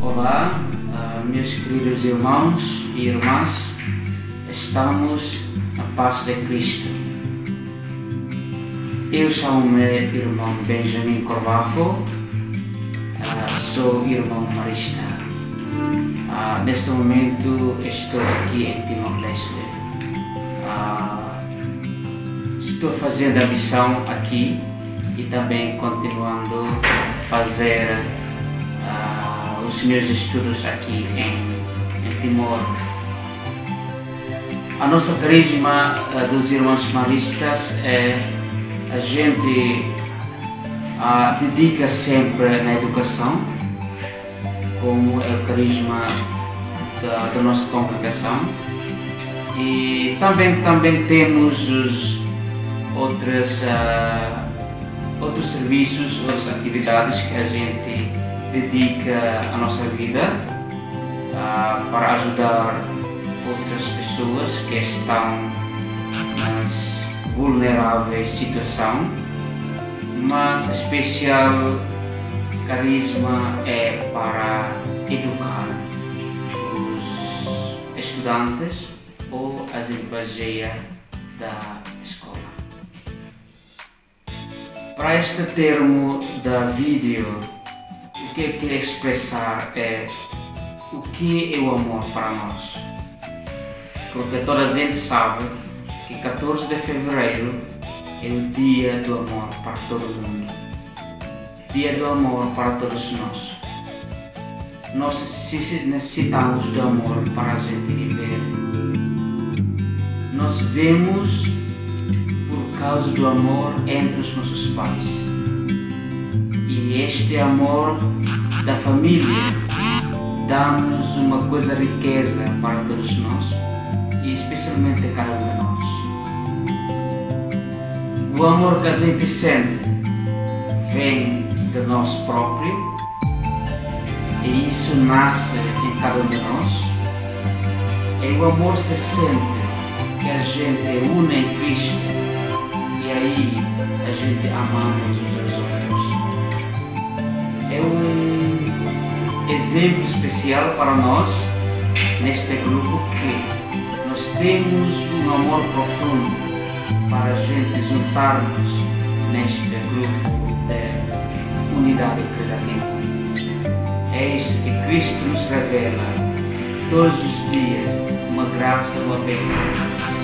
Olá, uh, meus queridos irmãos e irmãs, estamos na paz de Cristo. Eu chamo-me irmão Benjamin Corvavo, uh, sou irmão marista. Uh, neste momento estou aqui em Timor-Leste. estou fazendo a missão aqui e também continuando a fazer os meus estudos aqui em, em Timor. A nossa carisma uh, dos irmãos maristas é a gente uh, dedica sempre na educação, como é o carisma da, da nossa congregação. E também, também temos os uh, outros serviços, outras atividades que a gente dedica a nossa vida uh, para ajudar outras pessoas que estão nas vulneráveis situação, mas especial carisma é para educar os estudantes ou as evangelias da escola. Para este termo da vídeo o que eu queria expressar é o que é o amor para nós. Porque toda a gente sabe que 14 de fevereiro é o dia do amor para todo mundo. Dia do amor para todos nós. Nós necessitamos do amor para a gente viver. Nós vemos por causa do amor entre os nossos pais e este amor da família dá-nos uma coisa riqueza para todos nós e especialmente cada um de nós. O amor que a gente sente vem de nós próprio e isso nasce em cada um de nós. E o amor se sente que a gente une em Cristo e aí a gente amamos os exemplo especial para nós neste grupo que nós temos um amor profundo para a gente juntarmos neste grupo de unidade criativa. É isso que Cristo nos revela todos os dias, uma graça, uma bênção